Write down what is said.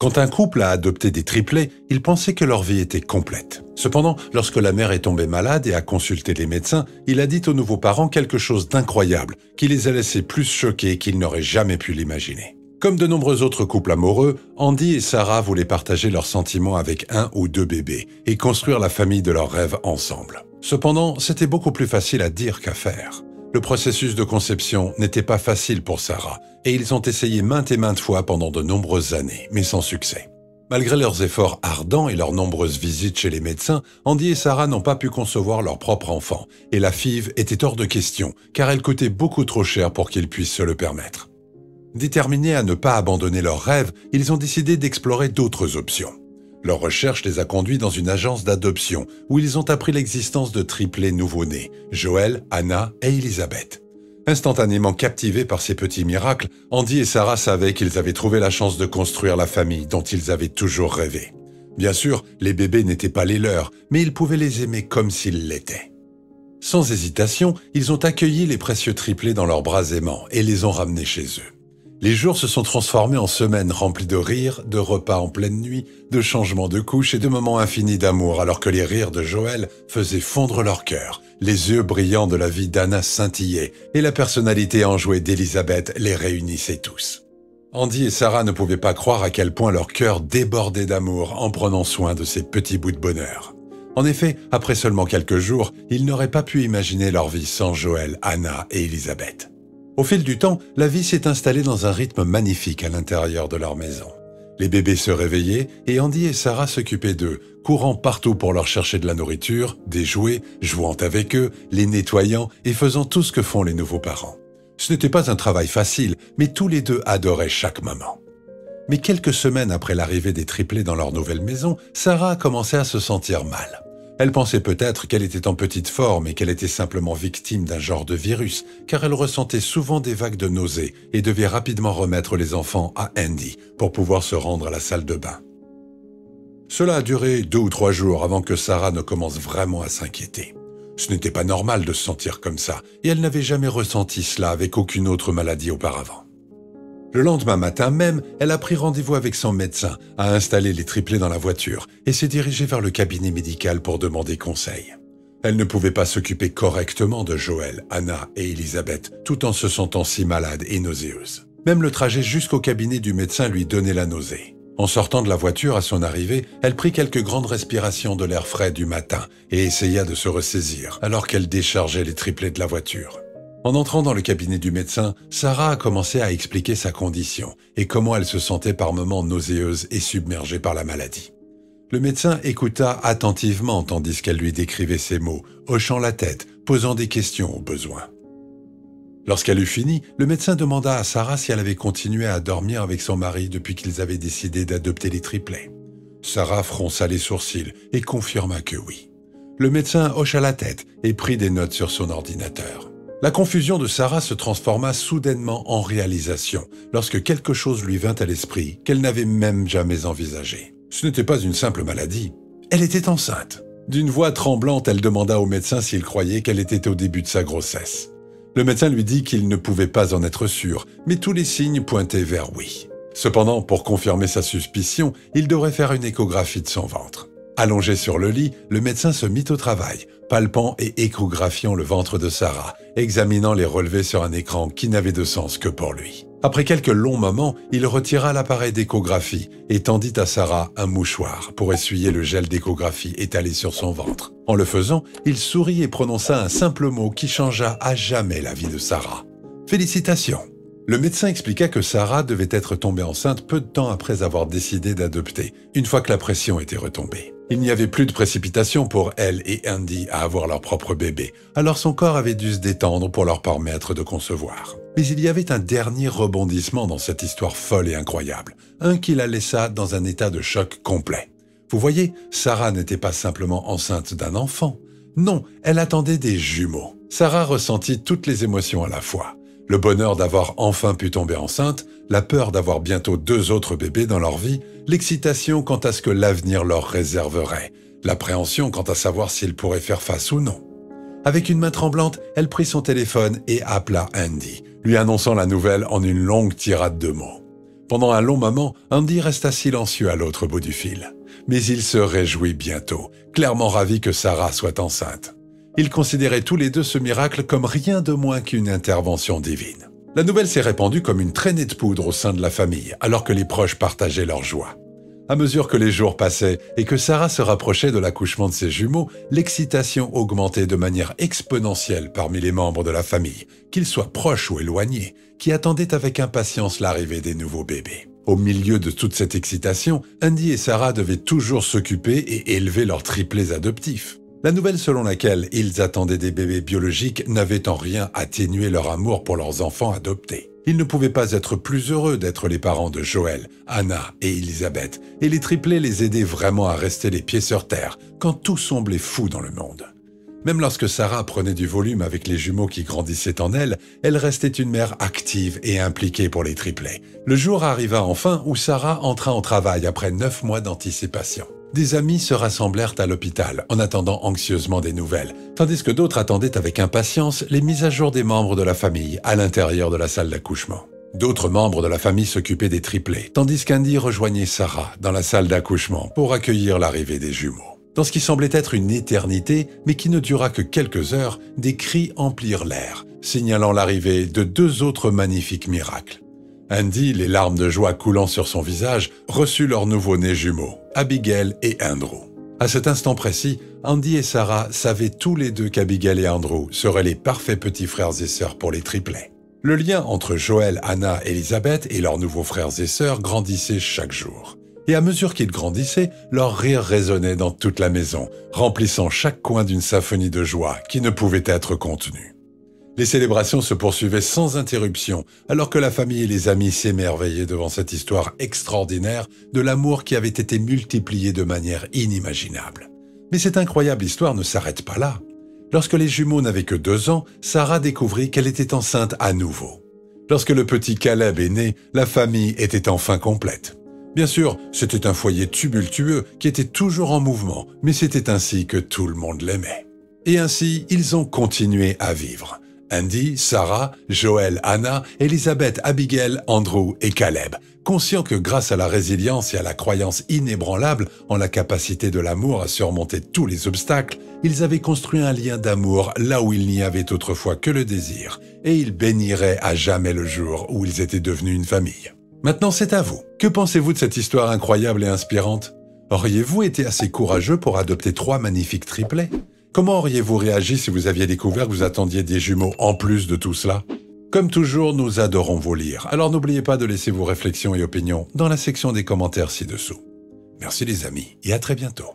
Quand un couple a adopté des triplés, ils pensaient que leur vie était complète. Cependant, lorsque la mère est tombée malade et a consulté les médecins, il a dit aux nouveaux parents quelque chose d'incroyable, qui les a laissés plus choqués qu'ils n'auraient jamais pu l'imaginer. Comme de nombreux autres couples amoureux, Andy et Sarah voulaient partager leurs sentiments avec un ou deux bébés et construire la famille de leurs rêves ensemble. Cependant, c'était beaucoup plus facile à dire qu'à faire. Le processus de conception n'était pas facile pour Sarah, et ils ont essayé maintes et maintes fois pendant de nombreuses années, mais sans succès. Malgré leurs efforts ardents et leurs nombreuses visites chez les médecins, Andy et Sarah n'ont pas pu concevoir leur propre enfant, et la FIV était hors de question, car elle coûtait beaucoup trop cher pour qu'ils puissent se le permettre. Déterminés à ne pas abandonner leurs rêves, ils ont décidé d'explorer d'autres options. Leur recherche les a conduits dans une agence d'adoption où ils ont appris l'existence de triplés nouveau-nés, Joël, Anna et Elisabeth. Instantanément captivés par ces petits miracles, Andy et Sarah savaient qu'ils avaient trouvé la chance de construire la famille dont ils avaient toujours rêvé. Bien sûr, les bébés n'étaient pas les leurs, mais ils pouvaient les aimer comme s'ils l'étaient. Sans hésitation, ils ont accueilli les précieux triplés dans leurs bras aimants et les ont ramenés chez eux. Les jours se sont transformés en semaines remplies de rires, de repas en pleine nuit, de changements de couches et de moments infinis d'amour alors que les rires de Joël faisaient fondre leur cœur, les yeux brillants de la vie d'Anna scintillaient et la personnalité enjouée d'Elisabeth les réunissait tous. Andy et Sarah ne pouvaient pas croire à quel point leur cœur débordait d'amour en prenant soin de ces petits bouts de bonheur. En effet, après seulement quelques jours, ils n'auraient pas pu imaginer leur vie sans Joël, Anna et Elisabeth. Au fil du temps, la vie s'est installée dans un rythme magnifique à l'intérieur de leur maison. Les bébés se réveillaient et Andy et Sarah s'occupaient d'eux, courant partout pour leur chercher de la nourriture, des jouets, jouant avec eux, les nettoyant et faisant tout ce que font les nouveaux parents. Ce n'était pas un travail facile, mais tous les deux adoraient chaque moment. Mais quelques semaines après l'arrivée des triplés dans leur nouvelle maison, Sarah a commencé à se sentir mal. Elle pensait peut-être qu'elle était en petite forme et qu'elle était simplement victime d'un genre de virus, car elle ressentait souvent des vagues de nausées et devait rapidement remettre les enfants à Andy pour pouvoir se rendre à la salle de bain. Cela a duré deux ou trois jours avant que Sarah ne commence vraiment à s'inquiéter. Ce n'était pas normal de se sentir comme ça, et elle n'avait jamais ressenti cela avec aucune autre maladie auparavant. Le lendemain matin même, elle a pris rendez-vous avec son médecin, a installé les triplés dans la voiture et s'est dirigée vers le cabinet médical pour demander conseil. Elle ne pouvait pas s'occuper correctement de Joël, Anna et Elisabeth, tout en se sentant si malade et nauséeuse. Même le trajet jusqu'au cabinet du médecin lui donnait la nausée. En sortant de la voiture à son arrivée, elle prit quelques grandes respirations de l'air frais du matin et essaya de se ressaisir alors qu'elle déchargeait les triplés de la voiture. En entrant dans le cabinet du médecin, Sarah a commencé à expliquer sa condition et comment elle se sentait par moments nauséeuse et submergée par la maladie. Le médecin écouta attentivement tandis qu'elle lui décrivait ses mots, hochant la tête, posant des questions au besoin. Lorsqu'elle eut fini, le médecin demanda à Sarah si elle avait continué à dormir avec son mari depuis qu'ils avaient décidé d'adopter les triplets. Sarah fronça les sourcils et confirma que oui. Le médecin hocha la tête et prit des notes sur son ordinateur. La confusion de Sarah se transforma soudainement en réalisation lorsque quelque chose lui vint à l'esprit qu'elle n'avait même jamais envisagé. Ce n'était pas une simple maladie. Elle était enceinte. D'une voix tremblante, elle demanda au médecin s'il croyait qu'elle était au début de sa grossesse. Le médecin lui dit qu'il ne pouvait pas en être sûr, mais tous les signes pointaient vers oui. Cependant, pour confirmer sa suspicion, il devrait faire une échographie de son ventre. Allongé sur le lit, le médecin se mit au travail, palpant et échographiant le ventre de Sarah, examinant les relevés sur un écran qui n'avait de sens que pour lui. Après quelques longs moments, il retira l'appareil d'échographie et tendit à Sarah un mouchoir pour essuyer le gel d'échographie étalé sur son ventre. En le faisant, il sourit et prononça un simple mot qui changea à jamais la vie de Sarah. Félicitations le médecin expliqua que Sarah devait être tombée enceinte peu de temps après avoir décidé d'adopter, une fois que la pression était retombée. Il n'y avait plus de précipitation pour elle et Andy à avoir leur propre bébé, alors son corps avait dû se détendre pour leur permettre de concevoir. Mais il y avait un dernier rebondissement dans cette histoire folle et incroyable, un qui la laissa dans un état de choc complet. Vous voyez, Sarah n'était pas simplement enceinte d'un enfant. Non, elle attendait des jumeaux. Sarah ressentit toutes les émotions à la fois. Le bonheur d'avoir enfin pu tomber enceinte, la peur d'avoir bientôt deux autres bébés dans leur vie, l'excitation quant à ce que l'avenir leur réserverait, l'appréhension quant à savoir s'ils pourraient faire face ou non. Avec une main tremblante, elle prit son téléphone et appela Andy, lui annonçant la nouvelle en une longue tirade de mots. Pendant un long moment, Andy resta silencieux à l'autre bout du fil. Mais il se réjouit bientôt, clairement ravi que Sarah soit enceinte. Ils considéraient tous les deux ce miracle comme rien de moins qu'une intervention divine. La nouvelle s'est répandue comme une traînée de poudre au sein de la famille, alors que les proches partageaient leur joie. À mesure que les jours passaient et que Sarah se rapprochait de l'accouchement de ses jumeaux, l'excitation augmentait de manière exponentielle parmi les membres de la famille, qu'ils soient proches ou éloignés, qui attendaient avec impatience l'arrivée des nouveaux bébés. Au milieu de toute cette excitation, Andy et Sarah devaient toujours s'occuper et élever leurs triplés adoptifs. La nouvelle selon laquelle ils attendaient des bébés biologiques n'avait en rien atténué leur amour pour leurs enfants adoptés. Ils ne pouvaient pas être plus heureux d'être les parents de Joël, Anna et Elisabeth, et les triplés les aidaient vraiment à rester les pieds sur terre quand tout semblait fou dans le monde. Même lorsque Sarah prenait du volume avec les jumeaux qui grandissaient en elle, elle restait une mère active et impliquée pour les triplés. Le jour arriva enfin où Sarah entra au travail après neuf mois d'anticipation. Des amis se rassemblèrent à l'hôpital en attendant anxieusement des nouvelles, tandis que d'autres attendaient avec impatience les mises à jour des membres de la famille à l'intérieur de la salle d'accouchement. D'autres membres de la famille s'occupaient des triplés, tandis qu'Andy rejoignait Sarah dans la salle d'accouchement pour accueillir l'arrivée des jumeaux. Dans ce qui semblait être une éternité, mais qui ne dura que quelques heures, des cris emplirent l'air, signalant l'arrivée de deux autres magnifiques miracles. Andy, les larmes de joie coulant sur son visage, reçut leurs nouveau-nés jumeaux, Abigail et Andrew. À cet instant précis, Andy et Sarah savaient tous les deux qu'Abigail et Andrew seraient les parfaits petits frères et sœurs pour les triplets. Le lien entre Joël, Anna, Elisabeth et leurs nouveaux frères et sœurs grandissait chaque jour. Et à mesure qu'ils grandissaient, leur rire résonnait dans toute la maison, remplissant chaque coin d'une symphonie de joie qui ne pouvait être contenue. Les célébrations se poursuivaient sans interruption, alors que la famille et les amis s'émerveillaient devant cette histoire extraordinaire de l'amour qui avait été multiplié de manière inimaginable. Mais cette incroyable histoire ne s'arrête pas là. Lorsque les jumeaux n'avaient que deux ans, Sarah découvrit qu'elle était enceinte à nouveau. Lorsque le petit Caleb est né, la famille était enfin complète. Bien sûr, c'était un foyer tumultueux qui était toujours en mouvement, mais c'était ainsi que tout le monde l'aimait. Et ainsi, ils ont continué à vivre. Andy, Sarah, Joël, Anna, Elisabeth, Abigail, Andrew et Caleb, conscients que grâce à la résilience et à la croyance inébranlable en la capacité de l'amour à surmonter tous les obstacles, ils avaient construit un lien d'amour là où il n'y avait autrefois que le désir, et ils béniraient à jamais le jour où ils étaient devenus une famille. Maintenant c'est à vous. Que pensez-vous de cette histoire incroyable et inspirante? Auriez-vous été assez courageux pour adopter trois magnifiques triplets? Comment auriez-vous réagi si vous aviez découvert que vous attendiez des jumeaux en plus de tout cela? Comme toujours, nous adorons vous lire, alors n'oubliez pas de laisser vos réflexions et opinions dans la section des commentaires ci-dessous. Merci les amis et à très bientôt.